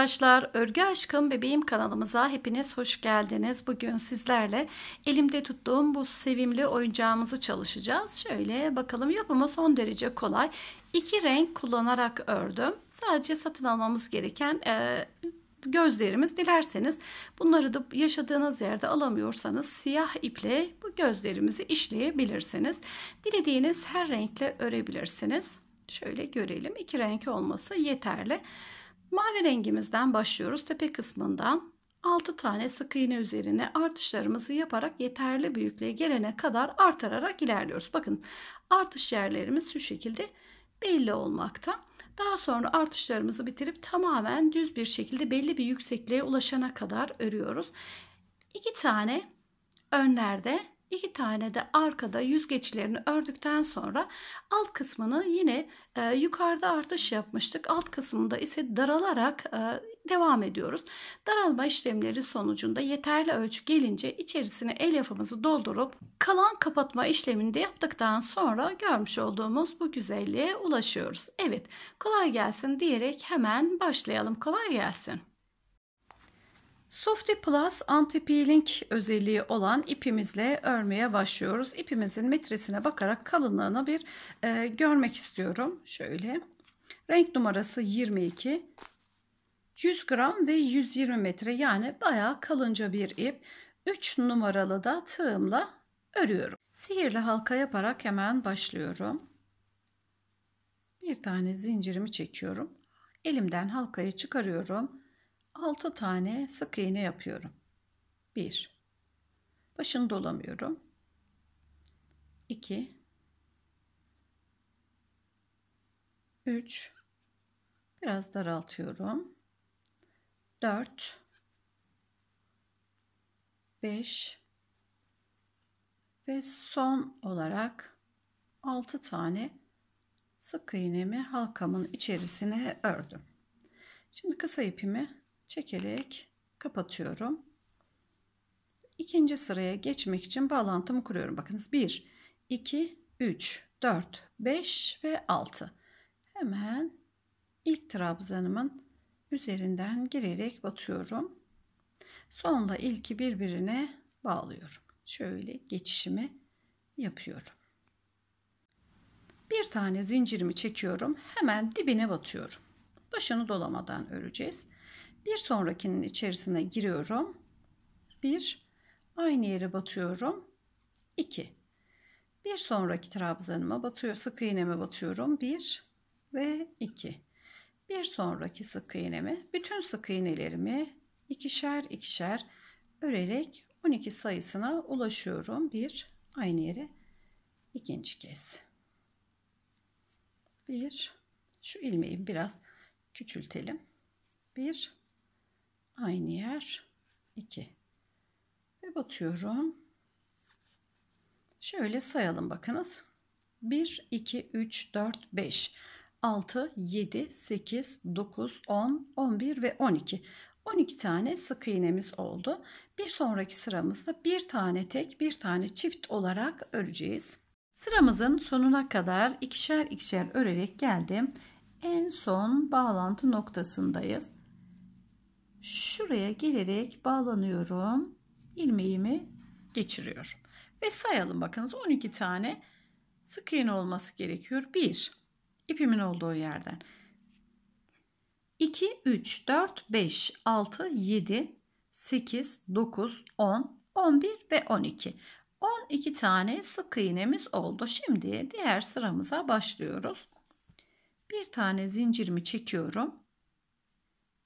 arkadaşlar, Örgü Aşkım Bebeğim kanalımıza hepiniz hoş geldiniz. Bugün sizlerle elimde tuttuğum bu sevimli oyuncağımızı çalışacağız. Şöyle bakalım yapımı son derece kolay. İki renk kullanarak ördüm. Sadece satın almamız gereken e, gözlerimiz dilerseniz bunları da yaşadığınız yerde alamıyorsanız siyah iple bu gözlerimizi işleyebilirsiniz. Dilediğiniz her renkle örebilirsiniz. Şöyle görelim. iki renk olması yeterli. Mavi rengimizden başlıyoruz. Tepe kısmından 6 tane sık iğne üzerine artışlarımızı yaparak yeterli büyüklüğe gelene kadar artırarak ilerliyoruz. Bakın artış yerlerimiz şu şekilde belli olmakta. Daha sonra artışlarımızı bitirip tamamen düz bir şekilde belli bir yüksekliğe ulaşana kadar örüyoruz. 2 tane önlerde İki tane de arkada yüzgeçlerini ördükten sonra alt kısmını yine e, yukarıda artış yapmıştık. Alt kısmında ise daralarak e, devam ediyoruz. Daralma işlemleri sonucunda yeterli ölçü gelince içerisine el yapımızı doldurup kalan kapatma işlemini de yaptıktan sonra görmüş olduğumuz bu güzelliğe ulaşıyoruz. Evet kolay gelsin diyerek hemen başlayalım. Kolay gelsin. Softy Plus anti-peeling özelliği olan ipimizle örmeye başlıyoruz. İpimizin metresine bakarak kalınlığını bir e, görmek istiyorum. Şöyle. Renk numarası 22. 100 gram ve 120 metre yani bayağı kalınca bir ip. 3 numaralı da tığımla örüyorum. Sihirli halka yaparak hemen başlıyorum. Bir tane zincirimi çekiyorum. Elimden halkayı çıkarıyorum 6 tane sık iğne yapıyorum. 1 başını dolamıyorum. 2 3 biraz daraltıyorum. 4 5 ve son olarak 6 tane sık iğnemi halkamın içerisine ördüm. Şimdi kısa ipimi çekerek kapatıyorum. İkinci sıraya geçmek için bağlantımı kuruyorum. Bakınız 1, 2, 3, 4, 5 ve 6. Hemen ilk trabzanımın üzerinden girerek batıyorum. Sonunda ilki birbirine bağlıyorum. Şöyle geçişimi yapıyorum. Bir tane zincirimi çekiyorum. Hemen dibine batıyorum. Başını dolamadan öreceğiz. Bir sonrakinin içerisine giriyorum. Bir, aynı yere batıyorum. İki. Bir sonraki trabzanıma batıyor, sık iğneme batıyorum. Bir ve iki. Bir sonraki sık iğnemi, bütün sık iğnelerimi ikişer ikişer örerek 12 sayısına ulaşıyorum. Bir, aynı yere ikinci kez. Bir, şu ilmeği biraz küçültelim. Bir, aynı yer. 2 ve batıyorum. Şöyle sayalım bakınız. 1 2 3 4 5 6 7 8 9 10 11 ve 12 12 tane sık iğnemiz oldu. Bir sonraki sıramızda bir tane tek bir tane çift olarak öreceğiz sıramızın sonuna kadar ikişer ikişer örerek geldim. En son bağlantı noktasındayız şuraya gelerek bağlanıyorum. ilmeğimi geçiriyorum. Ve sayalım bakınız 12 tane sık iğne olması gerekiyor. 1 ipimin olduğu yerden 2 3 4 5 6 7 8 9 10 11 ve 12 12 tane sık iğnemiz oldu. Şimdi diğer sıramıza başlıyoruz. Bir tane zincirimi çekiyorum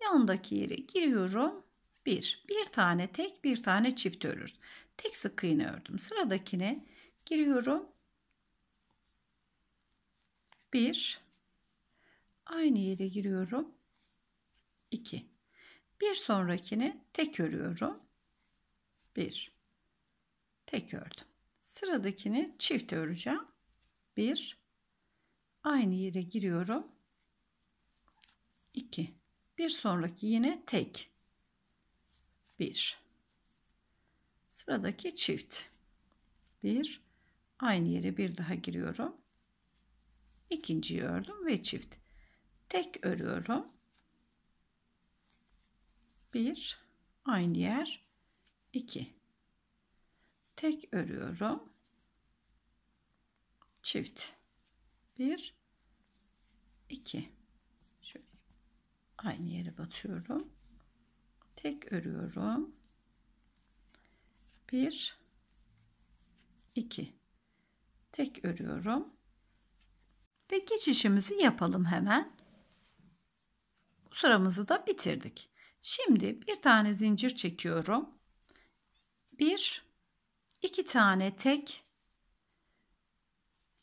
yanındaki yere giriyorum. Bir, bir tane tek, bir tane çift örürüz. Tek sık iğne ördüm. Sıradakine giriyorum. Bir, aynı yere giriyorum. İki. Bir sonrakine tek örüyorum. Bir, tek ördüm. Sıradakini çift öreceğim. Bir, aynı yere giriyorum. İki bir sonraki yine tek. Bir. Sıradaki çift. Bir. Aynı yere bir daha giriyorum. İkinciyi ördüm ve çift. Tek örüyorum. 1 aynı yer 2 tek örüyorum çift 1 2 şöyle aynı yere batıyorum. Tek örüyorum. 1 2 tek örüyorum. Ve geçişimizi yapalım hemen. Bu sıramızı da bitirdik. Şimdi bir tane zincir çekiyorum. Bir iki tane tek.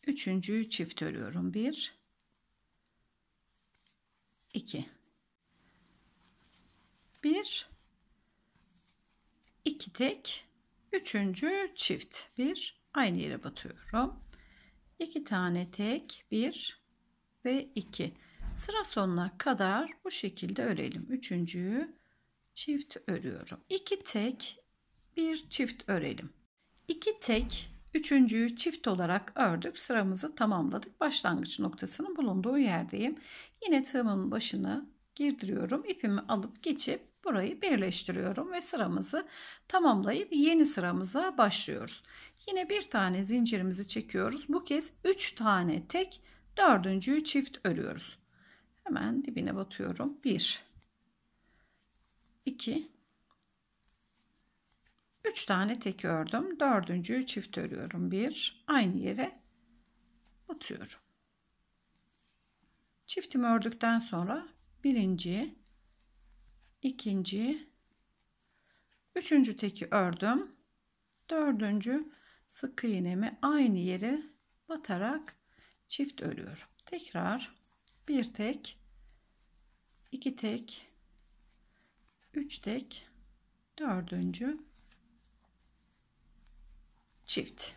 Üçüncüyü çift örüyorum. Bir iki bir iki tek üçüncü çift. Bir aynı yere batıyorum. İki tane tek bir ve iki. Sıra sonuna kadar bu şekilde örelim. Üçüncüyü çift örüyorum. İki tek bir çift örelim. İki tek üçüncüyü çift olarak ördük. Sıramızı tamamladık. Başlangıç noktasının bulunduğu yerdeyim. Yine tığımın başını girdiriyorum. İpimi alıp geçip burayı birleştiriyorum ve sıramızı tamamlayıp yeni sıramıza başlıyoruz yine bir tane zincirimizi çekiyoruz bu kez 3 tane tek dördüncüyü çift örüyoruz hemen dibine batıyorum 1 2 3 tane tek ördüm. Dördüncüyü çift örüyorum. Bir aynı yere batıyorum. Çiftimi ördükten sonra birinci, ikinci, üçüncü teki ördüm. Dördüncü sık iğnemi aynı yere batarak çift örüyorum. Tekrar bir tek, iki tek, üç tek, dördüncü çift.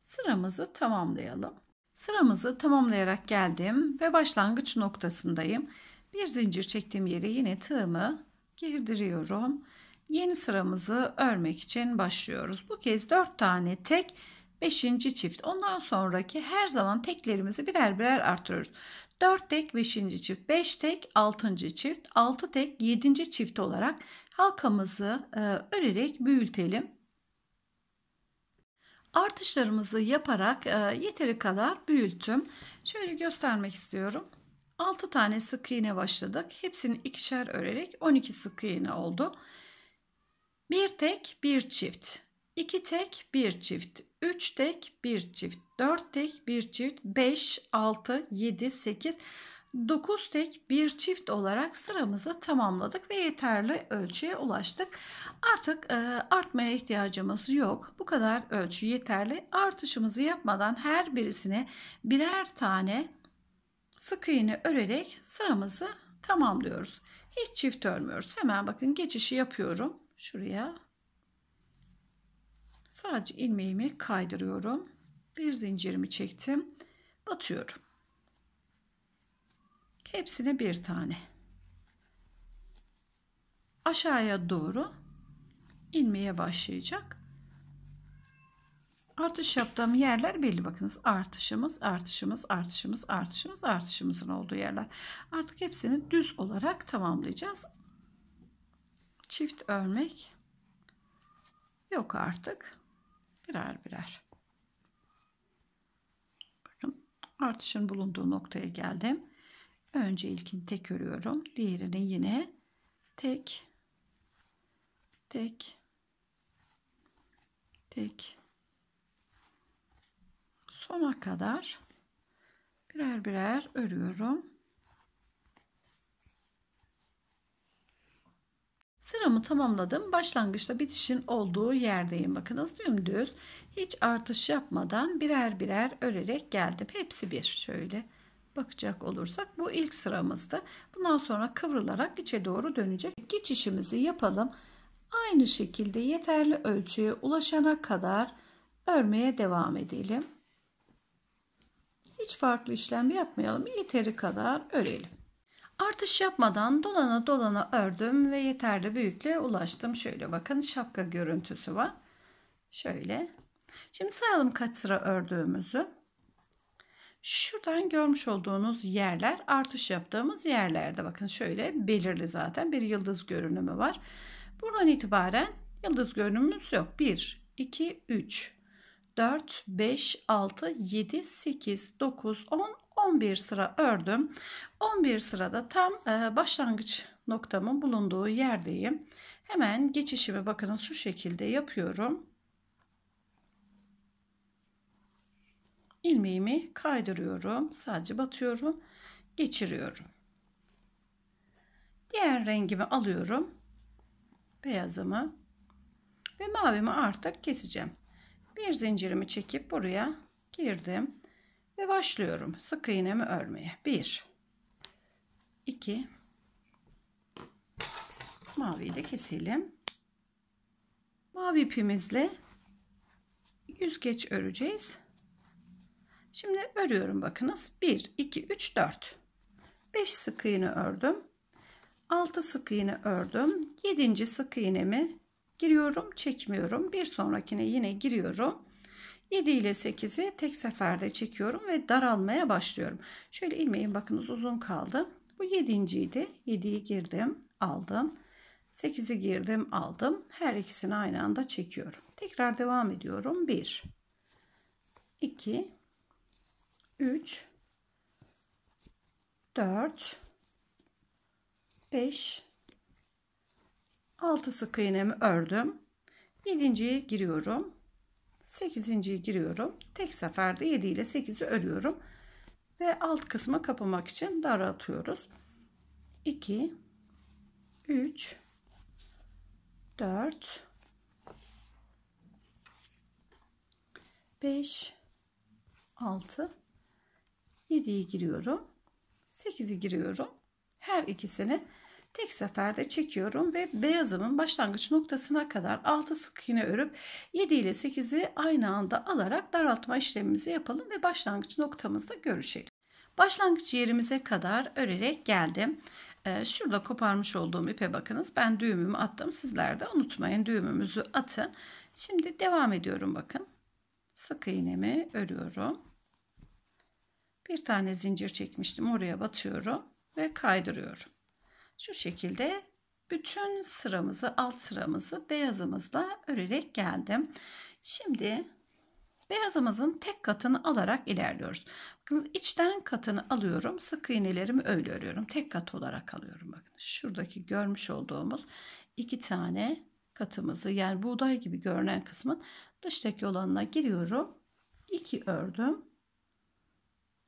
Sıramızı tamamlayalım. Sıramızı tamamlayarak geldim ve başlangıç noktasındayım. Bir zincir çektiğim yere yine tığımı girdiriyorum. Yeni sıramızı örmek için başlıyoruz. Bu kez 4 tane tek 5. çift. Ondan sonraki her zaman teklerimizi birer birer artırıyoruz. 4 tek 5. çift, 5 tek 6. çift, 6 tek 7. çift olarak halkamızı e, örerek büyütelim artışlarımızı yaparak e, yeteri kadar büyüttüm. Şöyle göstermek istiyorum. 6 tane sık iğne başladık. Hepsini ikişer örerek 12 sık iğne oldu. Bir tek bir çift. 2 tek bir çift. 3 tek bir çift. 4 tek bir çift. 5, 6, 7, 8, 9 tek bir çift olarak sıramızı tamamladık ve yeterli ölçüye ulaştık. Artık e, artmaya ihtiyacımız yok. Bu kadar ölçü yeterli. Artışımızı yapmadan her birisine birer tane sık iğne örerek sıramızı tamamlıyoruz. Hiç çift örmüyoruz. Hemen bakın geçişi yapıyorum. Şuraya sadece ilmeğimi kaydırıyorum. Bir zincirimi çektim. Batıyorum. Hepsine bir tane. Aşağıya doğru inmeye başlayacak. Artış yaptığım yerler belli bakınız. Artışımız, artışımız, artışımız, artışımız, artışımızın olduğu yerler. Artık hepsini düz olarak tamamlayacağız. Çift örmek yok artık. Birer birer. Bakın artışın bulunduğu noktaya geldim. Önce ilkini tek örüyorum. Diğerini yine tek tek tek sona kadar birer birer örüyorum. Sıramı tamamladım. Başlangıçta bitişin olduğu yerdeyim. Bakınız dümdüz hiç artış yapmadan birer birer örerek geldim. Hepsi bir şöyle bakacak olursak bu ilk sıramızda. Bundan sonra kıvrılarak içe doğru dönecek. Geçişimizi yapalım. Aynı şekilde yeterli ölçüye ulaşana kadar örmeye devam edelim. Hiç farklı işlem yapmayalım. Yeteri kadar örelim. Artış yapmadan dolana dolana ördüm ve yeterli büyüklüğe ulaştım. Şöyle bakın şapka görüntüsü var. Şöyle. Şimdi sayalım kaç sıra ördüğümüzü. Şuradan görmüş olduğunuz yerler artış yaptığımız yerlerde bakın şöyle belirli zaten bir yıldız görünümü var. Buradan itibaren yıldız görünümümüz yok. 1, 2, 3, 4, 5, 6, 7, 8, 9, 10, 11 sıra ördüm. 11 sırada tam e, başlangıç noktamın bulunduğu yerdeyim. Hemen geçişimi bakın şu şekilde yapıyorum. ilmeğimi kaydırıyorum. Sadece batıyorum. Geçiriyorum. Diğer rengimi alıyorum. Beyazımı ve mavimi artık keseceğim. Bir zincirimi çekip buraya girdim ve başlıyorum sık iğnemi örmeye. 1 2 Maviyi de keselim. Mavi ipimizle yüzgeç öreceğiz. Şimdi örüyorum bakınız. 1, 2, 3, 4. 5 sık iğne ördüm. 6 sık iğne ördüm. 7. sık iğnemi giriyorum, çekmiyorum. Bir sonrakine yine giriyorum. 7 ile 8'i tek seferde çekiyorum ve daralmaya başlıyorum. Şöyle ilmeğim bakınız uzun kaldı. Bu 7. idi. 7'yi girdim, aldım. 8'i girdim, aldım. Her ikisini aynı anda çekiyorum. Tekrar devam ediyorum. 1 2 3 4 5 6 sık iğnemi ördüm. 7.yi giriyorum. 8.yi giriyorum. Tek seferde 7 ile 8'i örüyorum. Ve alt kısmı kapamak için daraltıyoruz. 2 3 4 5 6 7'yi giriyorum. 8'i giriyorum. Her ikisini tek seferde çekiyorum ve beyazımın başlangıç noktasına kadar 6 sık iğne örüp 7 ile 8'i aynı anda alarak daraltma işlemimizi yapalım ve başlangıç noktamızda görüşelim. Başlangıç yerimize kadar örerek geldim. Ee, şurada koparmış olduğum ipe bakınız. Ben düğümümü attım. Sizler de unutmayın düğümümüzü atın. Şimdi devam ediyorum bakın. Sık iğnemi örüyorum. Bir tane zincir çekmiştim. Oraya batıyorum ve kaydırıyorum. Şu şekilde bütün sıramızı, alt sıramızı beyazımızla örerek geldim. Şimdi beyazımızın tek katını alarak ilerliyoruz. Bakın içten katını alıyorum. Sık iğnelerimi öyle örüyorum. Tek kat olarak alıyorum. Bakın şuradaki görmüş olduğumuz iki tane katımızı yani buğday gibi görünen kısmın dıştaki olanına giriyorum. 2 ördüm.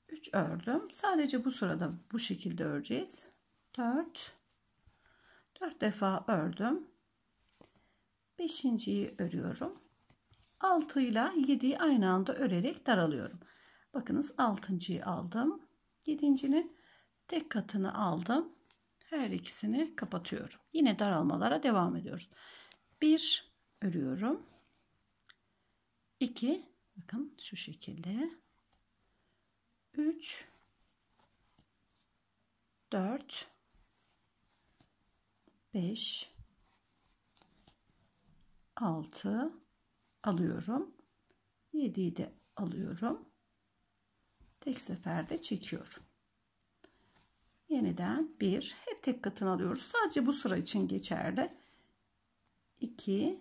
3 ördüm. Sadece bu sırada bu şekilde öreceğiz. 4 4 defa ördüm. 5.yi örüyorum. 6 ile 7'yi aynı anda örerek daralıyorum. Bakınız 6.yı aldım. 7.'nin tek katını aldım. Her ikisini kapatıyorum. Yine daralmalara devam ediyoruz. 1 örüyorum. 2 bakın şu şekilde 3 4 5 6 alıyorum. 7'yi de alıyorum. Tek seferde çekiyorum. Yeniden 1 hep tek katını alıyoruz. Sadece bu sıra için geçerli. 2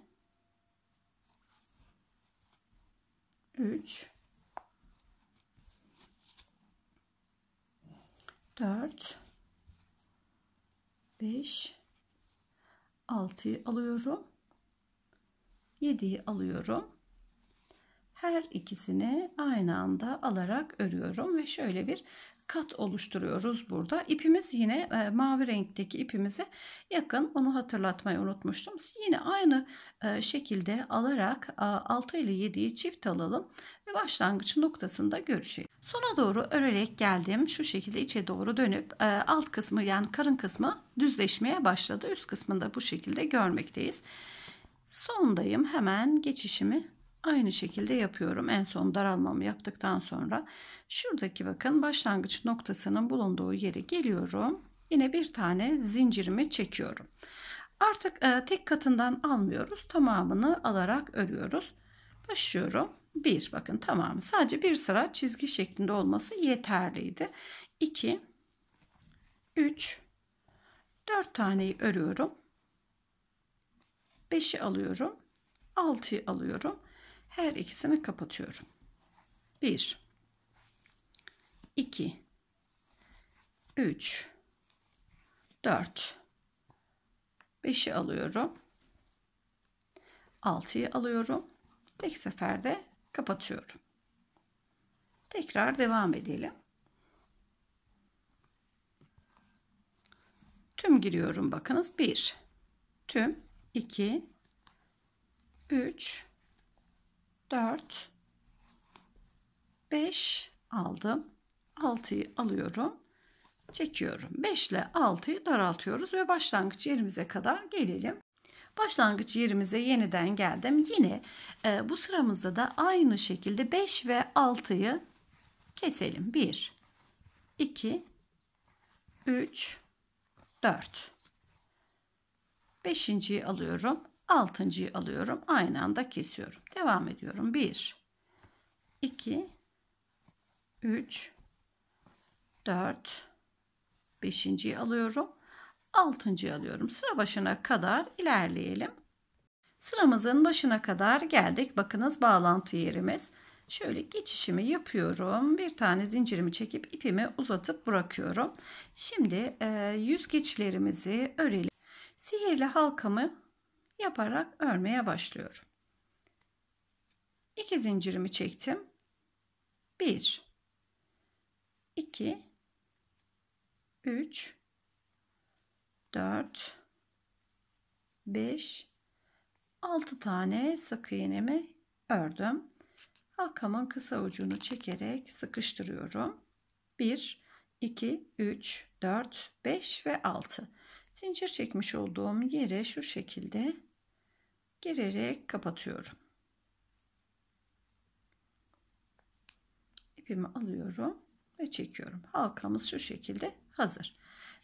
3 4 5 6'yı alıyorum. 7'yi alıyorum. Her ikisini aynı anda alarak örüyorum ve şöyle bir kat oluşturuyoruz burada. İpimiz yine e, mavi renkteki ipimize yakın. Onu hatırlatmayı unutmuştum. Yine aynı e, şekilde alarak e, 6 ile 7'yi çift alalım ve başlangıç noktasında görüşelim. Sona doğru örerek geldim. Şu şekilde içe doğru dönüp e, alt kısmı yani karın kısmı düzleşmeye başladı. Üst kısmında bu şekilde görmekteyiz. Sondayım. Hemen geçişimi Aynı şekilde yapıyorum. En son daralmamı yaptıktan sonra şuradaki bakın başlangıç noktasının bulunduğu yere geliyorum. Yine bir tane zincirimi çekiyorum. Artık e, tek katından almıyoruz. Tamamını alarak örüyoruz. Başlıyorum. 1 bakın tamam sadece bir sıra çizgi şeklinde olması yeterliydi. 2 3 4 taneyi örüyorum. 5'i alıyorum. 6'yı alıyorum. Her ikisini kapatıyorum. 1 2 3 4 5'i alıyorum. 6'yı alıyorum. Tek seferde kapatıyorum. Tekrar devam edelim. Tüm giriyorum bakınız. 1 tüm 2 3 4 5 aldım. 6'yı alıyorum. Çekiyorum. 5 ile 6'yı daraltıyoruz ve başlangıç yerimize kadar gelelim. Başlangıç yerimize yeniden geldim. Yine e, bu sıramızda da aynı şekilde 5 ve 6'yı keselim. 1 2 3 4 5.yi alıyorum. 6.yı alıyorum. Aynı anda kesiyorum. Devam ediyorum. 1 2 3 4 5.yi alıyorum. 6. alıyorum. Sıra başına kadar ilerleyelim. Sıramızın başına kadar geldik. Bakınız bağlantı yerimiz. Şöyle geçişimi yapıyorum. Bir tane zincirimi çekip ipimi uzatıp bırakıyorum. Şimdi e, yüz geçişlerimizi örelim. Sihirli halkamı yaparak örmeye başlıyorum. İki zincirimi çektim. Bir, iki, üç, 4 5 6 tane sık iğnemi ördüm. Halkamın kısa ucunu çekerek sıkıştırıyorum. 1 2 3 4 5 ve 6. Zincir çekmiş olduğum yere şu şekilde girerek kapatıyorum. İpimi alıyorum ve çekiyorum. Halkamız şu şekilde hazır.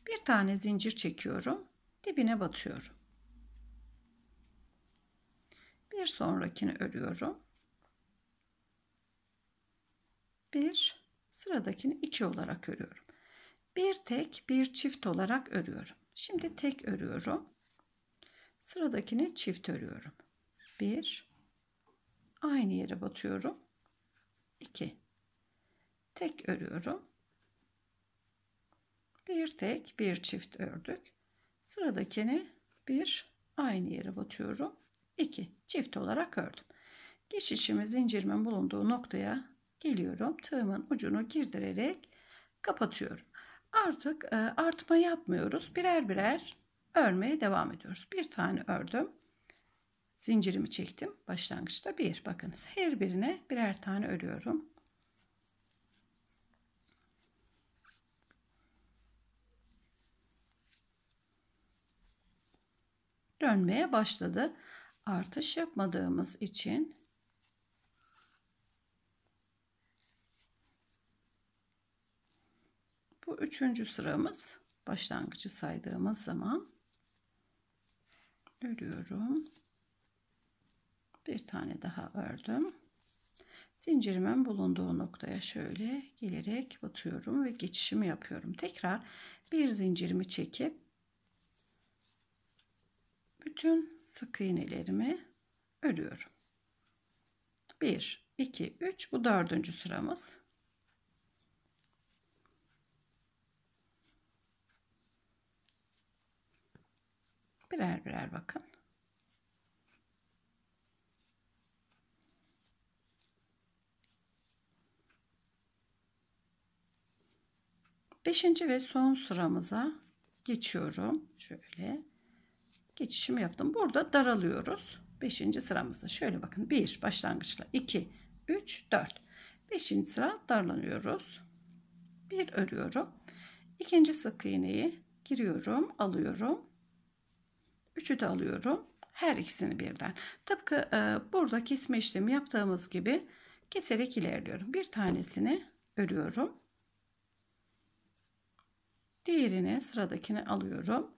Bir tane zincir çekiyorum. Dibine batıyorum. Bir sonrakini örüyorum. Bir sıradakini iki olarak örüyorum. Bir tek bir çift olarak örüyorum. Şimdi tek örüyorum. Sıradakini çift örüyorum. Bir aynı yere batıyorum. İki tek örüyorum bir tek bir çift ördük. Sıradakini bir aynı yere batıyorum. 2 çift olarak ördüm. Geçişimi zincirimin bulunduğu noktaya geliyorum. Tığımın ucunu girdirerek kapatıyorum. Artık e, artma yapmıyoruz. Birer birer örmeye devam ediyoruz. Bir tane ördüm. Zincirimi çektim. Başlangıçta bir. Bakınız her birine birer tane örüyorum. dönmeye başladı. Artış yapmadığımız için bu üçüncü sıramız başlangıcı saydığımız zaman örüyorum. Bir tane daha ördüm. Zincirimin bulunduğu noktaya şöyle gelerek batıyorum ve geçişimi yapıyorum. Tekrar bir zincirimi çekip bütün sık iğnelerimi örüyorum. 1 2 3 bu dördüncü sıramız. Birer birer bakın. Beşinci ve son sıramıza geçiyorum. Şöyle geçişimi yaptım. Burada daralıyoruz. 5. sıramızda. Şöyle bakın. 1 başlangıçla 2 3 4. 5. sıra darlanıyoruz. 1 örüyorum. İkinci sık iğneyi giriyorum, alıyorum. 3'ü de alıyorum. Her ikisini birden. Tıpkı e, burada kesme işlemi yaptığımız gibi keserek ilerliyorum. Bir tanesini örüyorum. Diğerini sıradakini alıyorum.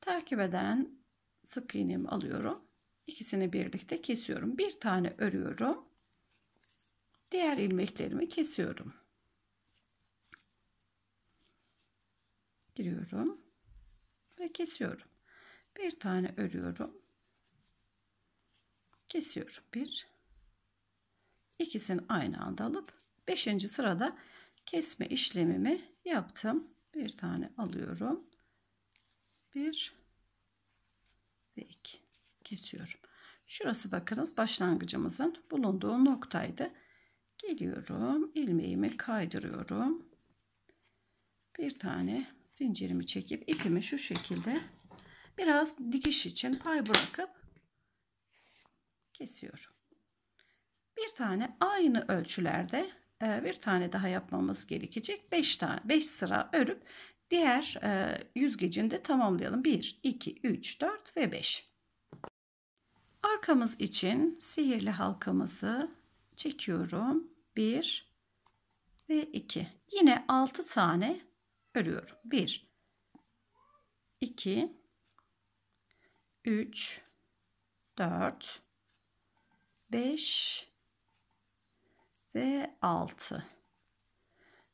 Takip eden sık iğnemi alıyorum. İkisini birlikte kesiyorum. Bir tane örüyorum. Diğer ilmeklerimi kesiyorum. Giriyorum ve kesiyorum. Bir tane örüyorum. Kesiyorum. Bir. İkisini aynı anda alıp beşinci sırada kesme işlemimi yaptım. Bir tane alıyorum. Bir ve iki kesiyorum. Şurası bakınız başlangıcımızın bulunduğu noktaydı. Geliyorum, ilmeğimi kaydırıyorum. Bir tane zincirimi çekip ipimi şu şekilde biraz dikiş için pay bırakıp kesiyorum. Bir tane aynı ölçülerde e, bir tane daha yapmamız gerekecek. 5 tane 5 sıra örüp diğer e, yüzgecini de tamamlayalım. 1 2 3 4 ve 5. Arkamız için sihirli halkamızı çekiyorum. 1 ve 2. Yine 6 tane örüyorum. 1 2 3 4 5 ve 6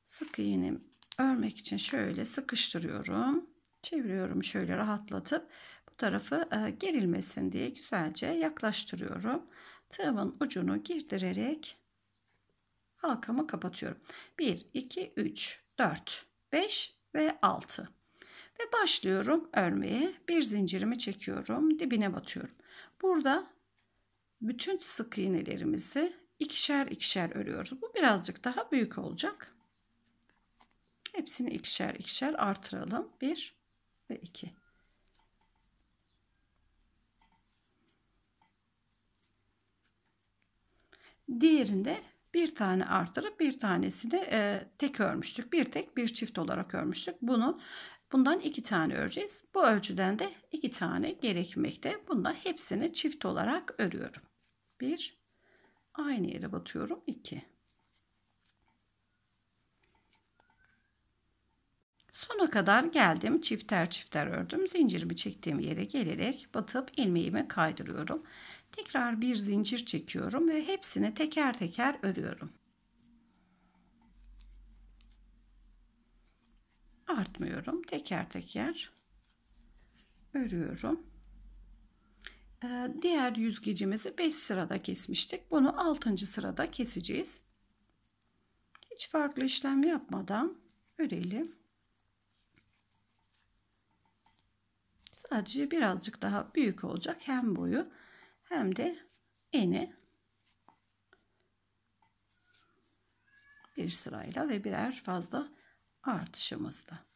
sık iğnemi örmek için şöyle sıkıştırıyorum. Çeviriyorum şöyle rahatlatıp bu tarafı e, gerilmesin diye güzelce yaklaştırıyorum. Tığımın ucunu girdirerek halkamı kapatıyorum. 1 2 3 4 5 ve 6 ve başlıyorum örmeye bir zincirimi çekiyorum dibine batıyorum burada bütün sık iğnelerimizi ikişer ikişer örüyoruz. Bu birazcık daha büyük olacak. Hepsini ikişer ikişer artıralım. 1 ve 2. Diğerinde bir tane artırıp bir tanesini e, tek örmüştük. Bir tek bir çift olarak örmüştük. Bunu bundan iki tane öreceğiz. Bu ölçüden de iki tane gerekmekte. Bunda hepsini çift olarak örüyorum. Bir aynı yere batıyorum 2 sona kadar geldim çifter çifter ördüm zincirimi çektiğim yere gelerek batıp ilmeğimi kaydırıyorum tekrar bir zincir çekiyorum ve hepsini teker teker örüyorum artmıyorum teker teker örüyorum ee, diğer yüzgecimizi 5 sırada kesmiştik. Bunu 6. sırada keseceğiz. Hiç farklı işlem yapmadan örelim. Sadece birazcık daha büyük olacak hem boyu hem de eni bir sırayla ve birer fazla artışımızda.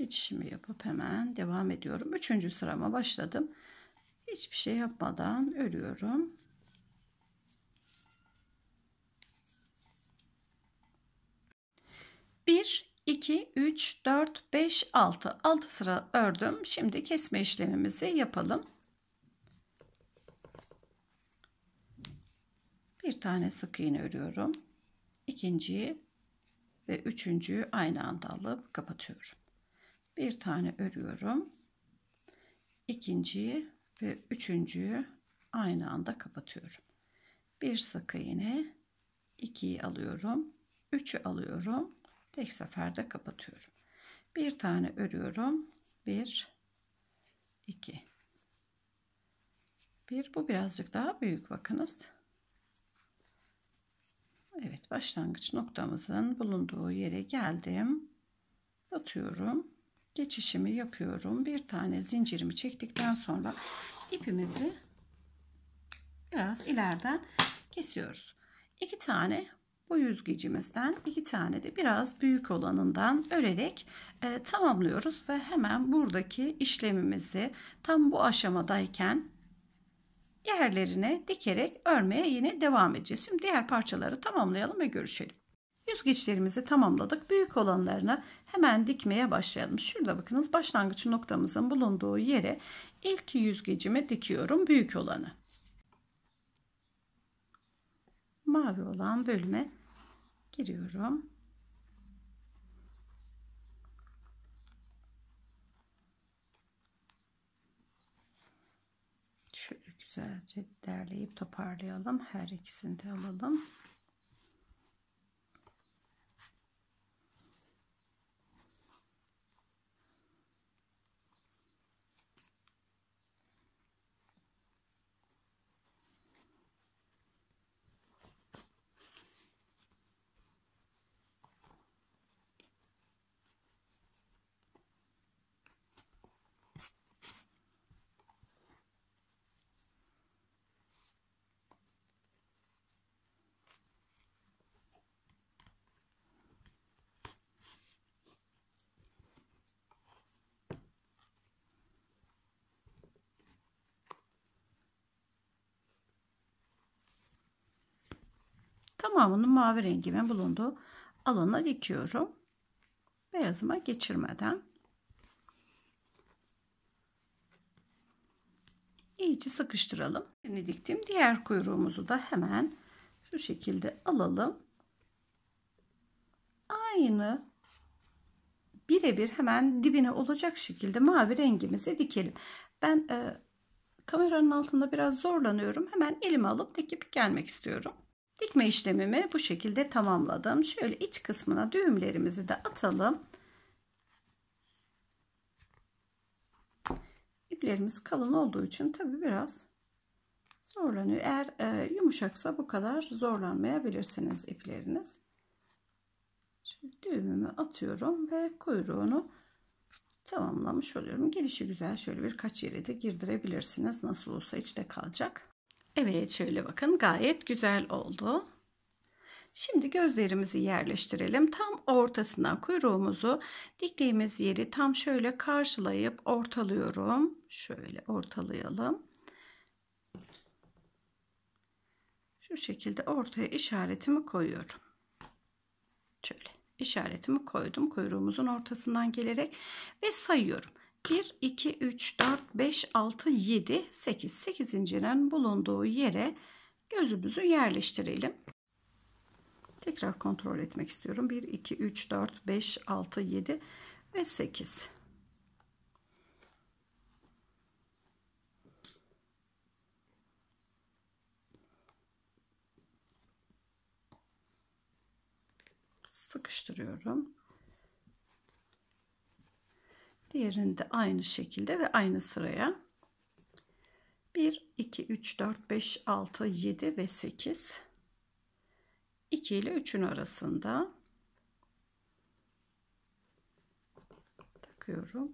geçişimi yapıp hemen devam ediyorum. Üçüncü sırama başladım. Hiçbir şey yapmadan örüyorum. Bir, iki, üç, dört, beş, altı. Altı sıra ördüm. Şimdi kesme işlemimizi yapalım. Bir tane sık iğne örüyorum. İkinciyi ve üçüncüyü aynı anda alıp kapatıyorum bir tane örüyorum. İkinciyi ve üçüncüyü aynı anda kapatıyorum. Bir sık iğne, ikiyi alıyorum, üçü alıyorum, tek seferde kapatıyorum. Bir tane örüyorum, bir, iki. Bir, bu birazcık daha büyük bakınız. Evet, başlangıç noktamızın bulunduğu yere geldim. Batıyorum geçişimi yapıyorum. Bir tane zincirimi çektikten sonra ipimizi biraz ileriden kesiyoruz. İki tane bu yüzgecimizden iki tane de biraz büyük olanından örerek e, tamamlıyoruz ve hemen buradaki işlemimizi tam bu aşamadayken yerlerine dikerek örmeye yine devam edeceğiz. Şimdi diğer parçaları tamamlayalım ve görüşelim. Yüzgeçlerimizi tamamladık. Büyük olanlarını hemen dikmeye başlayalım. Şurada bakınız başlangıç noktamızın bulunduğu yere ilk yüzgecimi dikiyorum. Büyük olanı. Mavi olan bölüme giriyorum. Güzelce derleyip toparlayalım. Her ikisini de alalım. Tamamını mavi rengimin bulunduğu alana dikiyorum. Beyazıma geçirmeden. iyice sıkıştıralım. Yeni diktim. Diğer kuyruğumuzu da hemen şu şekilde alalım. Aynı birebir hemen dibine olacak şekilde mavi rengimizi dikelim. Ben e, kameranın altında biraz zorlanıyorum. Hemen elime alıp dikip gelmek istiyorum. Dikme işlemimi bu şekilde tamamladım. Şöyle iç kısmına düğümlerimizi de atalım. İplerimiz kalın olduğu için tabi biraz zorlanıyor. Eğer e, yumuşaksa bu kadar zorlanmayabilirsiniz ipleriniz. Şöyle düğümümü atıyorum ve kuyruğunu tamamlamış oluyorum. Gelişi güzel şöyle birkaç yere de girdirebilirsiniz. Nasıl olsa içte kalacak. Evet şöyle bakın gayet güzel oldu. Şimdi gözlerimizi yerleştirelim. Tam ortasından kuyruğumuzu diktiğimiz yeri tam şöyle karşılayıp ortalıyorum. Şöyle ortalayalım. Şu şekilde ortaya işaretimi koyuyorum. Şöyle işaretimi koydum kuyruğumuzun ortasından gelerek ve sayıyorum. 1, 2, 3, 4, 5, 6, 7, 8. 8 zincirin bulunduğu yere gözümüzü yerleştirelim. Tekrar kontrol etmek istiyorum. 1, 2, 3, 4, 5, 6, 7 ve 8. Sıkıştırıyorum. Diğerini de aynı şekilde ve aynı sıraya 1, 2, 3, 4, 5, 6, 7 ve 8 2 ile 3'ün arasında takıyorum.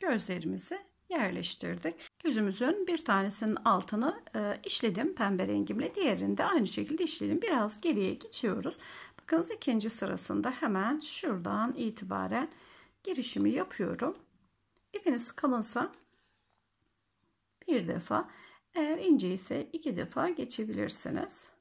Gözlerimizi yerleştirdik. Gözümüzün bir tanesinin altını e, işledim pembe rengimle. Diğerini de aynı şekilde işledim. Biraz geriye geçiyoruz. Bakınız ikinci sırasında hemen şuradan itibaren girişimi yapıyorum. İpiniz kalınsa bir defa eğer ince ise iki defa geçebilirsiniz.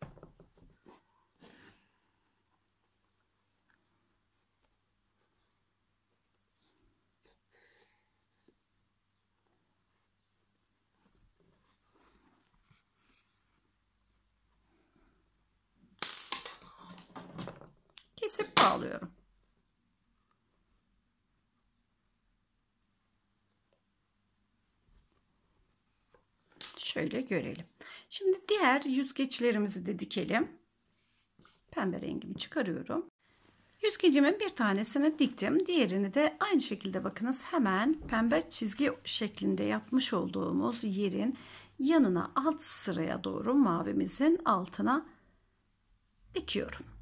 Kesip bağlıyorum. Şöyle görelim. Şimdi diğer yüzgeçlerimizi de dikelim. Pembe rengimi çıkarıyorum. Yüzgecimin bir tanesini diktim. Diğerini de aynı şekilde bakınız hemen pembe çizgi şeklinde yapmış olduğumuz yerin yanına alt sıraya doğru mavimizin altına dikiyorum.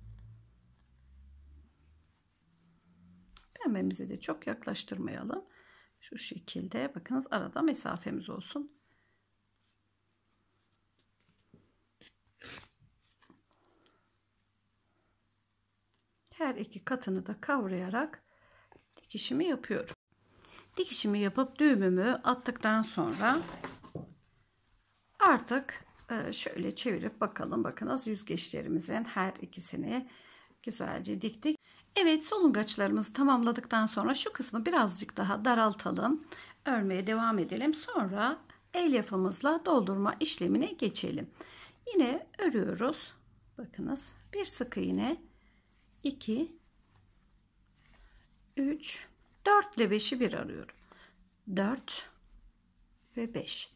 Pembemizi de çok yaklaştırmayalım. Şu şekilde bakınız arada mesafemiz olsun. Her iki katını da kavrayarak dikişimi yapıyorum. Dikişimi yapıp düğümümü attıktan sonra artık e, şöyle çevirip bakalım. Bakınız yüzgeçlerimizin her ikisini güzelce diktik. Evet solungaçlarımızı tamamladıktan sonra şu kısmı birazcık daha daraltalım. Örmeye devam edelim. Sonra el yapımızla doldurma işlemine geçelim. Yine örüyoruz. Bakınız bir sık iğne 2 3 4 ile 5'i bir arıyorum. 4 ve 5.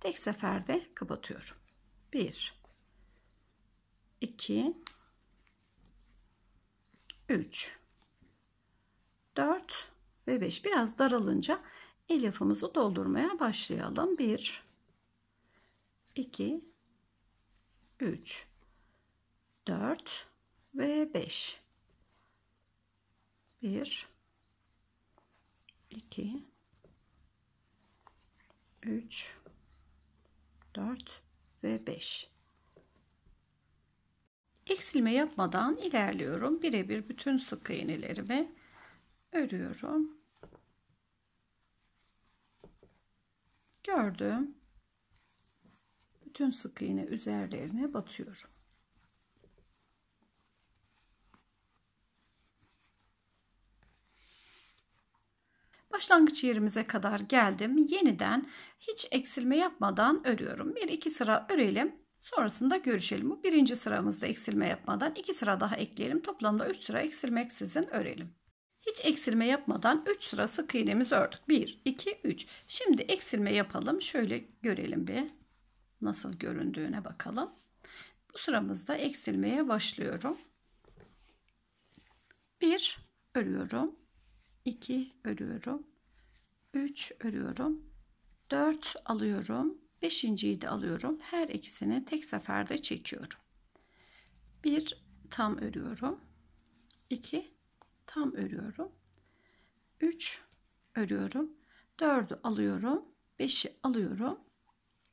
Tek seferde kapatıyorum. 1 2 3 4 ve 5 biraz daralınca elyafımızı doldurmaya başlayalım. 1 2 3 4 ve 5 1 2 3 4 ve 5 eksilme yapmadan ilerliyorum. Birebir bütün sık iğnelerimi örüyorum. Gördüm. Bütün sık iğne üzerlerine batıyorum. Başlangıç yerimize kadar geldim. Yeniden hiç eksilme yapmadan örüyorum. Bir iki sıra örelim sonrasında görüşelim bu birinci sıramızda eksilme yapmadan iki sıra daha ekleyelim toplamda 3 sıra eksilmeksizin örelim hiç eksilme yapmadan 3 sıra sık iğnemizi ördük. 1, 2, 3. Şimdi eksilme yapalım. Şöyle görelim bir. Nasıl göründüğüne bakalım. Bu sıramızda eksilmeye başlıyorum. 1 örüyorum. 2 örüyorum. 3 örüyorum. 4 alıyorum. 5.yi de alıyorum. Her ikisini tek seferde çekiyorum. 1 tam örüyorum. 2 tam örüyorum. 3 örüyorum. 4'ü alıyorum. 5'i alıyorum.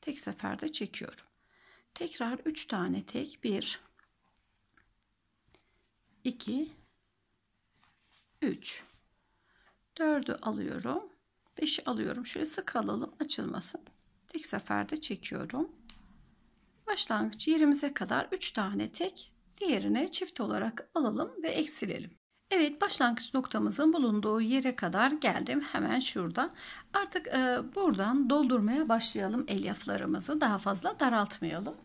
Tek seferde çekiyorum. Tekrar 3 tane tek 1 2 3 4'ü alıyorum. 5'i alıyorum. Şöyle sık alalım açılmasın. Tek seferde çekiyorum. Başlangıç yerimize kadar 3 tane tek diğerine çift olarak alalım ve eksilelim. Evet başlangıç noktamızın bulunduğu yere kadar geldim. Hemen şurada. Artık e, buradan doldurmaya başlayalım elyaflarımızı. Daha fazla daraltmayalım.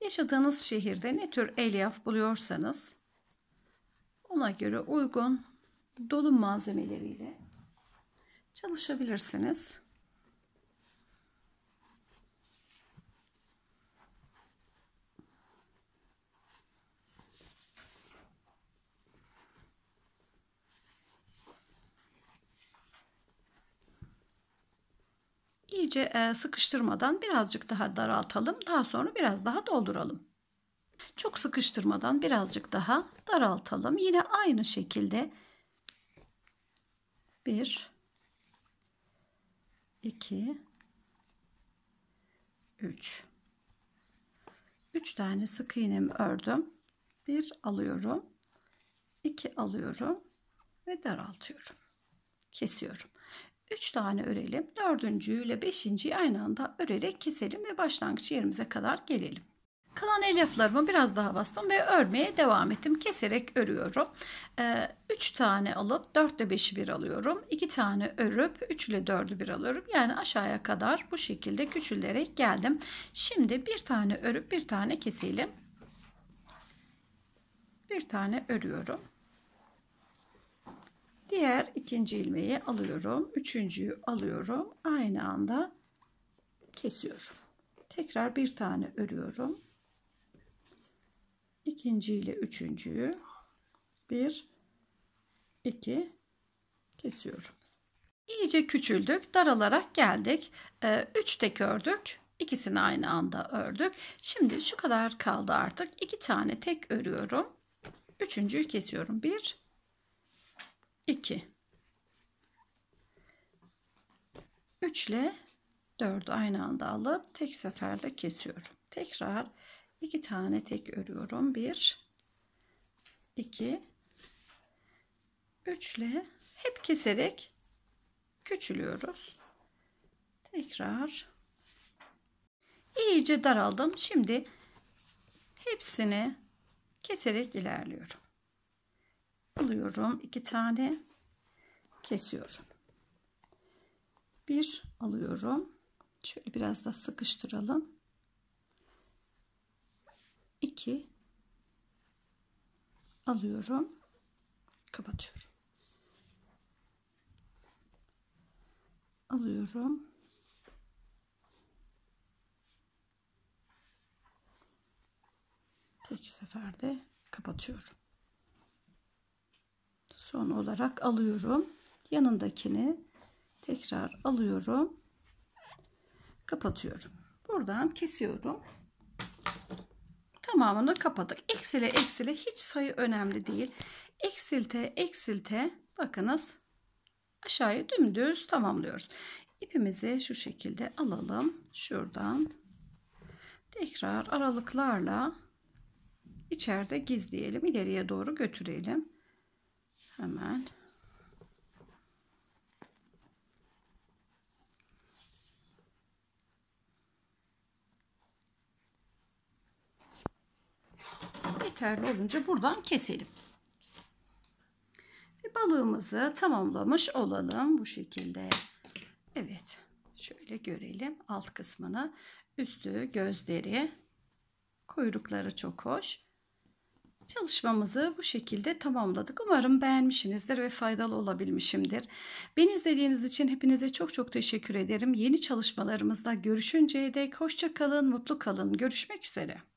Yaşadığınız şehirde ne tür elyaf buluyorsanız ona göre uygun dolum malzemeleriyle çalışabilirsiniz. iyice e, sıkıştırmadan birazcık daha daraltalım. Daha sonra biraz daha dolduralım. Çok sıkıştırmadan birazcık daha daraltalım. Yine aynı şekilde 1 2 3 3 tane sık iğnemi ördüm. 1 alıyorum. 2 alıyorum ve daraltıyorum. Kesiyorum. 3 tane örelim. Dördüncü ile beşinciyi aynı anda örerek keselim ve başlangıç yerimize kadar gelelim. Kalan elyaflarımı biraz daha bastım ve örmeye devam ettim. Keserek örüyorum. 3 ee, tane alıp 4 ile 5'i bir alıyorum. 2 tane örüp 3 ile 4'ü bir alıyorum. Yani aşağıya kadar bu şekilde küçülerek geldim. Şimdi bir tane örüp bir tane keselim. Bir tane örüyorum. Diğer ikinci ilmeği alıyorum. Üçüncüyü alıyorum. Aynı anda kesiyorum. Tekrar bir tane örüyorum. İkinci ile üçüncüyü bir, iki kesiyorum. İyice küçüldük. Daralarak geldik. Ee, üç tek ördük. İkisini aynı anda ördük. Şimdi şu kadar kaldı artık. İki tane tek örüyorum. Üçüncüyü kesiyorum. Bir, 2 3 ile 4'ü aynı anda alıp tek seferde kesiyorum. Tekrar 2 tane tek örüyorum. 1 2 3 ile hep keserek küçülüyoruz. Tekrar iyice daraldım. Şimdi hepsini keserek ilerliyorum alıyorum iki tane kesiyorum bir alıyorum şöyle biraz da sıkıştıralım 2 alıyorum. Kapatıyorum. Alıyorum. Tek seferde kapatıyorum. Son olarak alıyorum. Yanındakini tekrar alıyorum. Kapatıyorum. Buradan kesiyorum. Tamamını kapadık. Eksile eksile hiç sayı önemli değil. Eksilte eksilte bakınız aşağıya dümdüz tamamlıyoruz. İpimizi şu şekilde alalım. Şuradan tekrar aralıklarla içeride gizleyelim. ileriye doğru götürelim. Hemen yeterli olunca buradan keselim. Ve balığımızı tamamlamış olalım bu şekilde. Evet. Şöyle görelim alt kısmını. Üstü, gözleri, kuyrukları çok hoş. Çalışmamızı bu şekilde tamamladık. Umarım beğenmişsinizdir ve faydalı olabilmişimdir. Beni izlediğiniz için hepinize çok çok teşekkür ederim. Yeni çalışmalarımızda görüşünceye dek hoşça kalın, mutlu kalın. Görüşmek üzere.